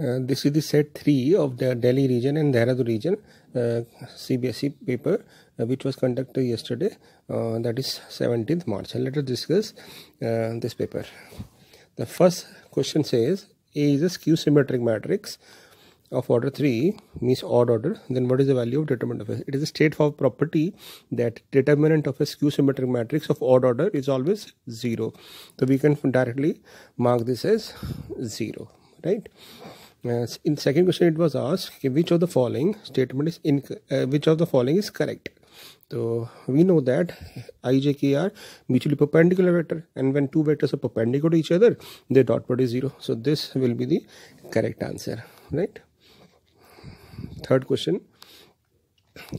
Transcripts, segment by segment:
Uh, this is the set 3 of the Delhi region and Dehradun region uh, CBSE paper uh, which was conducted yesterday that is 17th March. Let us discuss this paper. The first question says A is a skew symmetric matrix of order 3 means odd order then what is the value of determinant of S? It is a straightforward property that determinant of a skew symmetric matrix of odd order is always 0. So we can directly mark this as 0 right in second question it was asked which of the following statement is in uh, which of the following is correct so we know that i j k are mutually perpendicular vector and when two vectors are perpendicular to each other their dot product is zero so this will be the correct answer right third question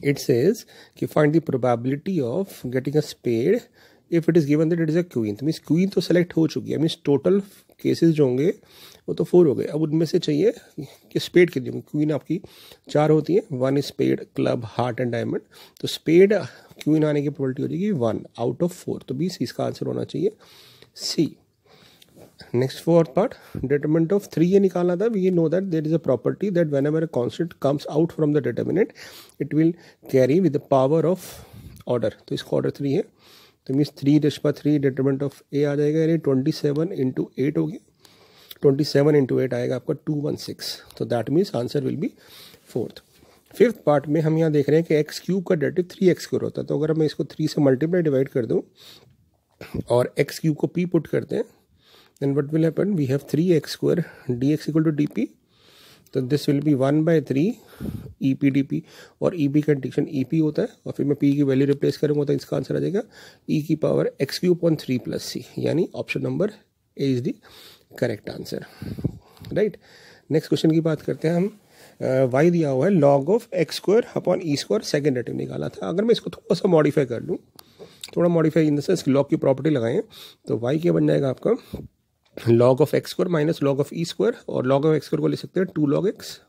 it says you find the probability of getting a spade if it is given that it is a queen तो means queen तो select हो चुकी है means total cases जो होंगे, वो तो four हो गए। अब उनमें से चाहिए कि स्पेड कितनी होंगी क्वीन आपकी चार होती है। One spade club heart and diamond तो स्पेड क्वीन आने की प्रोबेबिलिटी हो जाएगी वन आउट ऑफ़ फोर तो बीस इसका आंसर होना चाहिए। C next fourth part determinant of three ये निकालना था। We know that there is a property that whenever constant comes out from the determinant it will carry with the power of order तो इसका order three है। तो means three डिस्पा three determinant of ए आ जाएगा, यानी ट्वेंटी सेवन इंटू एट होगी। Twenty seven into eight आएगा आपका टू वन सिक्स तो that means answer will be fourth fifth part में हम यहाँ देख रहे हैं कि एक्स क्यूब का डेटिव थ्री एक्स क्यूर होता है। तो अगर मैं इसको थ्री से मल्टीप्लाई डिवाइड कर दूँ और एक्स क्यूब को पी पुट करते हैं then what will happen we have three x square d x equal to d p तो this will be one by three e p d p और e p का डिक्शन e p होता है और फिर मैं पी की वैल्यू रिप्लेस करूँगा तो इसका आंसर आ जाएगा ई की power x cube upon three plus C यानी option number A is the correct answer right next question की बात करते हैं हम। वाई uh, दिया हुआ है? Log of x square upon e square second dative निकाला था। अगर मैं इसको थोड़ा सा मॉडिफाई कर लूँ थोड़ा modify in the sense log की प्रॉपर्टी लगाएँ तो वाई क्या बन जाएगा आपका? Log of x square minus log of e square और लॉग ऑफ़ एक्स स्क्वायर को ले सकते हैं two log x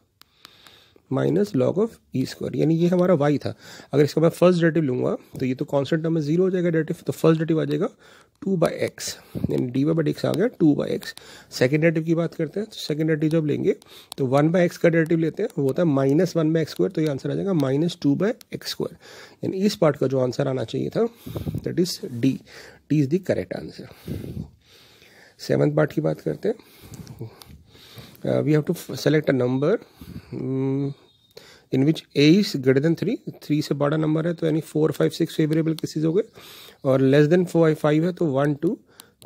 minus log of e square यानी ये हमारा वाई था। अगर इसका मैं फ़र्स्ट डेटिव लूँगा तो ये तो कॉन्स्टेंट में ज़ीरो हो जाएगा डेटिव तो फ़र्स्ट डेटिव आ जाएगा टू बाई एक्स यानी डी वाई बाई एक्स आ गया टू बाई एक्स सेकेंड डेटिव की बात करते हैं तो सेकेंड डेटिव जब लेंगे तो वन बाई एक्स का डेटिव लेते हैं, वो होता है minus one by x square तो ये आंसर आ जाएगा minus two by x square यानी इस पार्ट का जो आंसर आना चाहिए था that is D D is the correct answer seventh part की बात करते हैं। We have to select a number in which a is greater than three three से बड़ा नंबर है तो यानी four five six favourable cases हो गए, और लेस देन फोर फाइव है तो one two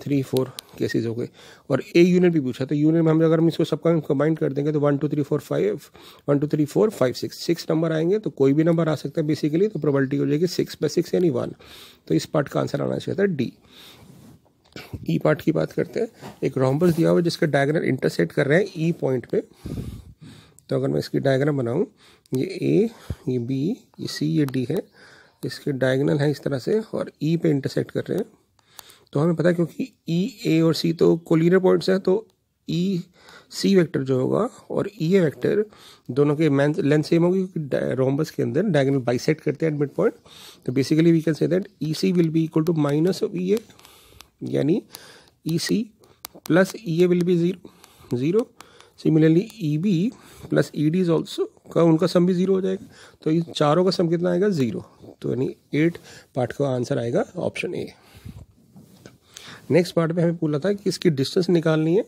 three four cases हो गए। और ए यूनिट भी पूछा तो यूनिट में हम अगर हम इसको सबका कंबाइन कर देंगे तो one two three four five one two three four five six six number आएँगे तो कोई भी नंबर आ सकता है बेसिकली तो प्रोबेबिलिटी हो जाएगी सिक्स बाई सिक्स यानी वन तो इस पार्ट का आंसर आना चाहिए था डी ई e पार्ट की बात करते हैं। एक रोम्बस दिया हुआ है जिसका डायग्राम इंटरसेट कर रहे हैं ई e पॉइंट पे। तो अगर मैं इसकी डायग्राम बनाऊँ ये ए ये बी ये सी ये डी है। इसके डायगनल है इस तरह से और ई e पे इंटरसेक्ट कर रहे हैं। तो हमें पता है क्योंकि ई e, ए और सी तो कोलिनर पॉइंट्स हैं तो ई सी वेक्टर जो होगा और ई ए वेक्टर दोनों के लेंथ सेम होगी क्योंकि रोम्बस के अंदर डायगनल बाइसेक्ट करते हैं एट मिड पॉइंट तो basically we can say that E C will be equal to minus of E A यानी E C plus E A will be zero zero similarly E B plus E D is also का उनका सम भी zero हो जाएगा। तो इन चारों का सम कितना आएगा? ज़ीरो तो यानी एट पार्ट का आंसर आएगा ऑप्शन ए नेक्स्ट पार्ट में हमें बोला था कि इसकी डिस्टेंस निकालनी है।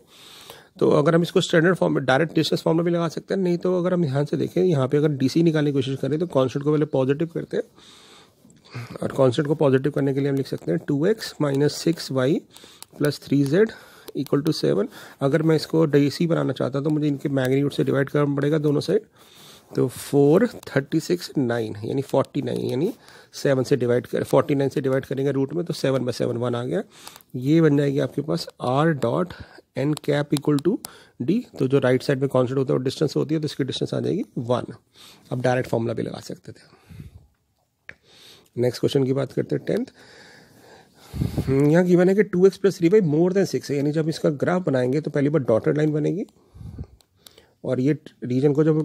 तो अगर हम इसको स्टैंडर्ड फॉर्म में डायरेक्ट डिस्टेंस फॉर्म में भी लगा सकते हैं, नहीं तो अगर हम ध्यान से देखें, यहाँ पे अगर डीसी निकालने की कोशिश करें तो कॉन्स्टेंट को पहले पॉजिटिव करते हैं। और कॉन्स्टेंट को पॉजिटिव करने के लिए हम लिख सकते हैं two x minus six y plus three z equal to seven अगर मैं इसको डी बनाना चाहता तो मुझे इनके मैग्नीट्यूड से डिवाइड करना पड़ेगा दोनों साइड तो फोर थर्टी सिक्स नाइन यानी फोर्टी नाइन यानी सेवन से डिवाइड कर फोर्टी नाइन से डिवाइड करेंगे रूट में तो सेवन बाई सेवन वन आ गया. ये बन जाएगी आपके पास r dot n cap equal to d तो जो राइट साइड में कॉन्सेंट होता है वो डिस्टेंस होती है तो इसकी डिस्टेंस आ जाएगी वन अब डायरेक्ट फॉर्मूला भी लगा सकते थे। नेक्स्ट क्वेश्चन की बात करते हैं टेंथ यहाँ गिवन है कि two x plus three by more than six है, यानी जब इसका ग्राफ बनाएँगे तो पहली बार डॉटेड लाइन बनेगी। और ये रीजन को जब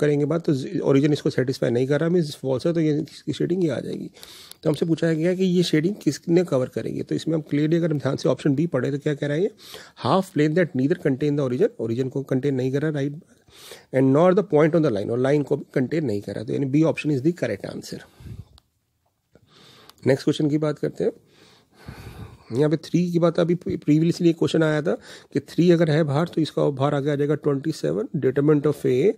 करेंगे बात तो ओरिजिन इसको सेटिस्फाई नहीं कर रहा मीन फॉल्स है तो ये इसकी शेडिंग ही आ जाएगी। तो हमसे पूछा गया कि ये शेडिंग किसने कवर करेगी? तो इसमें हम क्लियरली अगर हम ध्यान से ऑप्शन बी पढ़े तो क्या कह रहा है? ये half plane that neither contain the origin origin को कंटेन नहीं कर रहा right and not the point on the line और लाइन को भी कंटेन नहीं कर रहा तो यानी B option is the correct answer next question की बात करते हैं। यहाँ पे थ्री की बात, अभी प्रीवियसली एक क्वेश्चन आया था कि थ्री अगर है बाहर तो इसका बाहर आगे आ जाएगा twenty seven determinant of a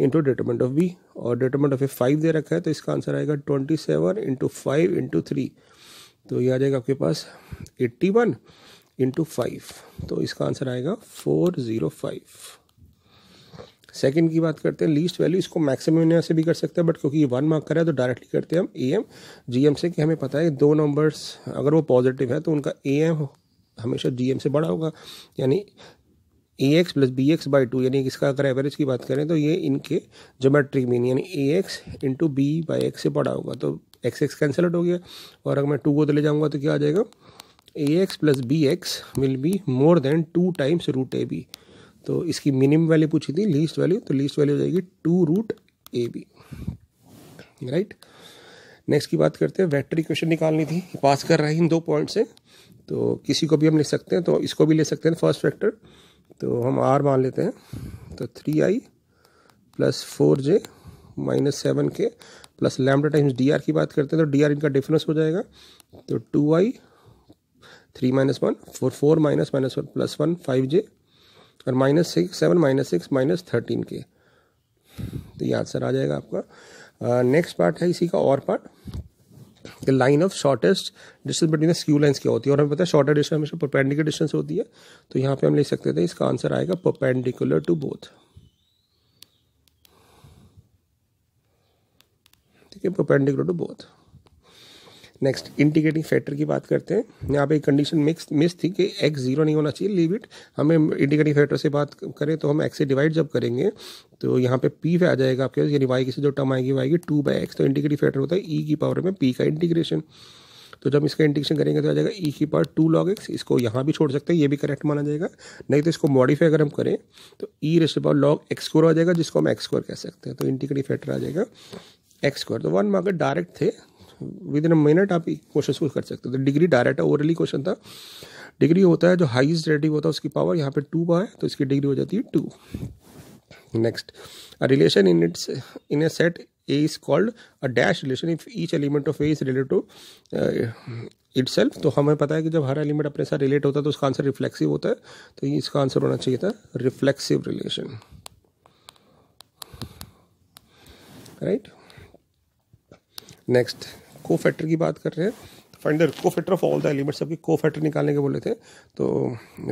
into determinant of b और डिटरमेंट ऑफ़ ए फाइव दे रखा है तो इसका आंसर आएगा twenty seven into five into three तो ये आ जाएगा आपके पास एट्टी वन इंटू फाइव तो इसका आंसर आएगा फोर ज़ीरो फाइव सेकंड की बात करते हैं लीस्ट वैल्यू इसको मैक्सिमम से भी कर सकते हैं बट क्योंकि ये वन मार्क करा है तो डायरेक्टली करते हैं हम ए एम जी एम से, कि हमें पता है दो नंबर्स अगर वो पॉजिटिव है तो उनका ए एम हमेशा जी एम से बड़ा होगा। यानी A X plus B X by two यानी इसका अगर एवरेज की बात करें तो ये इनके जोमेट्रिक मीन यानी A X into B by X से बड़ा होगा। तो एक्स एक्स कैंसल आउट हो गया, और अगर मैं टू को तो ले जाऊँगा तो क्या आ जाएगा? A X plus B X will be more than two times root A B तो इसकी मिनिमम वैल्यू पूछी थी, लीस्ट वैल्यू तो लीस्ट वैल्यू हो जाएगी two root A B. Right next की बात करते हैं, वेक्टर क्वेश्चन निकालनी थी पास कर रहा है इन दो पॉइंट से तो किसी को भी हम ले सकते हैं तो इसको भी ले सकते हैं फ़र्स्ट वेक्टर तो हम आर मान लेते हैं तो three I plus four J minus seven K plus lambda times D R की बात करते हैं तो डी आर इनका डिफरेंस हो जाएगा तो two I three minus one four four minus minus one plus one five J और minus six seven minus six minus thirteen K. तो ये आंसर आ जाएगा आपका। नेक्स्ट पार्ट है इसी का और part line of shortest distance between skew lines क्या होती है? और हमें पता है शॉर्टर डिस्टेंस हमेशा परपेंडिकुलर डिस्टेंस होती है। तो यहाँ पे हम लिख सकते थे, इसका आंसर आएगा परपेंडिकुलर टू बोथ ठीक है perpendicular to both next integrating factor की बात करते हैं। यहाँ पे कंडीशन मिक्स मिस थी कि एक्स ज़ीरो नहीं होना चाहिए लीव इट हमें इंटीग्रेटिंग फैक्टर से बात करें तो हम एक्स से डिवाइड जब करेंगे तो यहाँ पे पी पे आ जाएगा आपके पास। यानी वाई की से जो टर्म आएगी आएगी टू बाई एक्स तो इंटीग्रेटिव फैक्टर होता है ई e की पावर में पी का इंटीग्रेशन तो जब इसका इंटीग्रेशन करेंगे तो आ जाएगा ई e की पावर टू लॉग एक्स इसको यहाँ भी छोड़ सकते हैं, ये भी करेक्ट माना जाएगा। नहीं तो इसको मॉडिफाई अगर हम करें तो E raised power log X square आ जाएगा, जिसको हम एक्स स्कोर कह सकते हैं। तो इंटीग्रेटिव फैक्टर आ जाएगा एक्स स्कोर तो वन मार्क डायरेक्ट थे विद इन अ मिनट आप क्वेश्चन को कर सकते हो। तो डिग्री डायरेक्ट ओरली क्वेश्चन था। डिग्री होता है जो हाईएस्ट रेटिव होता है, उसकी पावर यहाँ पे टू है तो इसकी डिग्री हो जाती है two next a relation in its in a set A is called a dash relation if each element of A is related to itself तो हमें पता है कि जब हर एलिमेंट अपने साथ रिलेट होता है तो उसका आंसर रिफ्लेक्सिव होता है। तो इसका आंसर होना चाहिए था reflexive relation right next cofactor की बात कर रहे हैं find cofactor of all the elements सबके को फैक्टर निकालने के बोले थे तो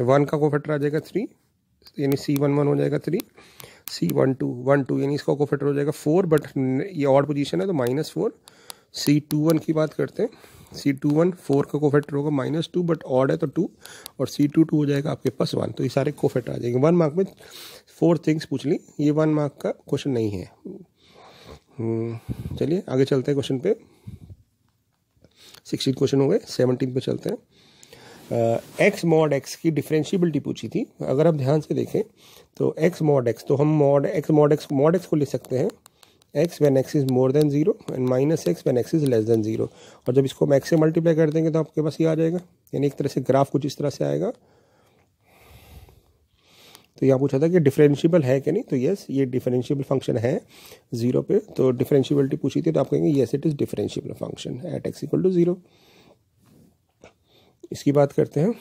वन का को फैक्टर आ जाएगा थ्री यानी सी वन वन हो जाएगा three C one two one two यानी इसका को फैक्टर हो जाएगा फोर बट ये ऑड पोजीशन है तो minus four C two one की बात करते हैं सी टू वन फोर का को फैक्टर होगा माइनस टू बट ऑड है तो टू और सी टू टू हो जाएगा आपके पास वन तो ये सारे को फैक्टर आ जाएँगे। वन मार्क में फोर थिंग्स पूछ ली ये वन मार्क का क्वेश्चन नहीं है। हम्म, चलिए आगे चलते हैं क्वेश्चन पे। सिक्सटीन क्वेश्चन हो गए सेवनटीन पे चलते हैं। एक्स मॉड एक्स की डिफ्रेंशियबिलिटी पूछी थी। अगर आप ध्यान से देखें तो एक्स मॉड एक्स तो हम mod X mod X mod X को ले सकते हैं। X when X is more than zero and minus X when X is less than zero और जब इसको हम एक्स से मल्टीप्लाई कर देंगे तो आपके पास ये आ जाएगा। यानी एक तरह से ग्राफ कुछ इस तरह से आएगा। तो यहाँ पूछा था कि डिफरेंशियबल है कि नहीं? तो यस ये डिफरेंशियबल फ़ंक्शन है ज़ीरो पे। तो डिफरेंशियबिलिटी पूछी थी तो आप कहेंगे yes it is differentiable function at X equal to zero इसकी बात करते हैं।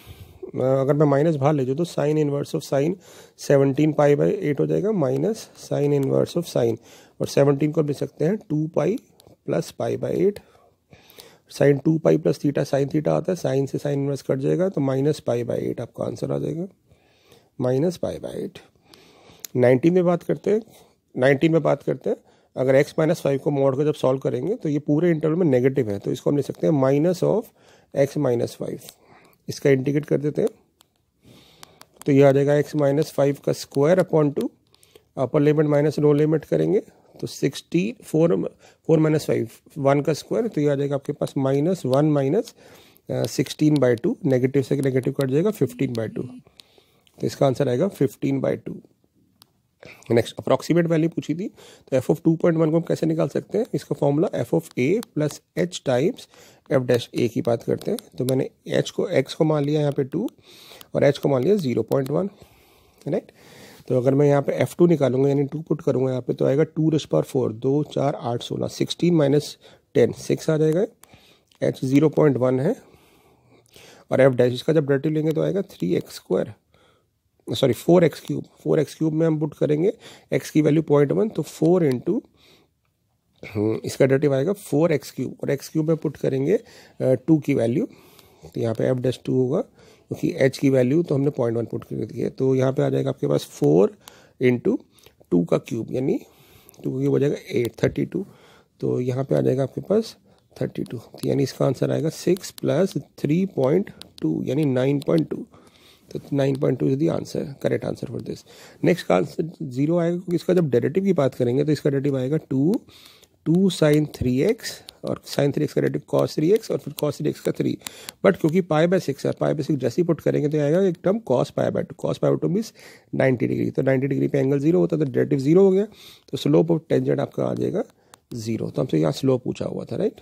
अगर मैं माइनस बाहर ले जाऊँ तो sine inverse of sine seventeen pi by eight हो जाएगा। Minus sine inverse of sine और सेवनटीन को लिख सकते हैं two pi plus pi by eight sine two pi plus theta sine theta आता है साइन से साइन इनवर्स कट जाएगा तो माइनस पाई बाई एट आपका आंसर आ जाएगा। Minus pi by eight nineteen में बात करते हैं नाइनटीन में बात करते हैं, अगर एक्स माइनस फाइव को मोड कर जब सॉल्व करेंगे तो ये पूरे इंटरवल में नेगेटिव है तो इसको हम लिख सकते हैं minus of X minus five इसका इंटीग्रेट कर देते हैं तो ये आ जाएगा एक्स माइनस फाइव का square upon two upper limit minus low limit करेंगे तो sixty four four minus five one का स्क्वायर तो ये आ जाएगा आपके पास minus one minus sixteen by two negative से नेगेटिव कट जाएगा फिफ्टीन बाई टू तो इसका आंसर आएगा fifteen by two next approximate value पूछी थी तो F of two point one को हम कैसे निकाल सकते हैं? इसका formula F of A plus H times F dash A की बात करते हैं। तो मैंने एच को एक्स को मान लिया यहाँ पे टू और एच को मान लिया ज़ीरो पॉइंट वन राइट तो अगर मैं यहाँ पे एफ़ टू निकालूँगा, यानी टू पुट करूँगा यहाँ पे तो आएगा टू रश पर फोर दो, चार, आठ, सोलह सिक्सटीन माइनस टेन सिक्स आ जाएगा। एच ज़ीरो पॉइंट वन है और एफ़ डैश इसका जब डेटिव लेंगे तो आएगा three X square sorry four X cube four X cube में हम पुट करेंगे एक्स की वैल्यू पॉइंट वन तो फोर इंटू इसका डेटिव आएगा फोर एक्स क्यूब और एक्स क्यूब में पुट करेंगे टू की वैल्यू तो यहाँ पे एफ़ डैश टू होगा, क्योंकि एच की वैल्यू तो हमने पॉइंट वन पुट कर दी है तो यहाँ पे आ जाएगा आपके पास फोर इंटू टू का क्यूब यानी टू का क्यूब हो जाएगा एट थर्टी टू तो यहाँ पे आ जाएगा आपके पास थर्टी टू तो यानी इसका आंसर आएगा six plus three point two यानी नाइन पॉइंट टू तो nine point two is the answer correct answer for this next का आंसर ज़ीरो आएगा, क्योंकि इसका जब डेरेटिव की बात करेंगे तो इसका डेरेटिव आएगा two two sine three x और साइन थ्री एक्स का डेरेटिव कॉस थ्री एक्स और फिर कॉस थ्री एक्स का थ्री बट क्योंकि पाए बाय सिक्स है पाए बाय सिक्स जैसे ही पुट करेंगे तो आएगा एक term cos pi by two cos by two means ninety degree तो नाइन्टी डिग्री पे एंगल ज़ीरो होता है तो डेरेटिव ज़ीरो हो गया. तो स्लोप ऑफ़ टेंजेंट आपका आ जाएगा ज़ीरो तो हमसे यहाँ स्लोप पूछा हुआ था राइट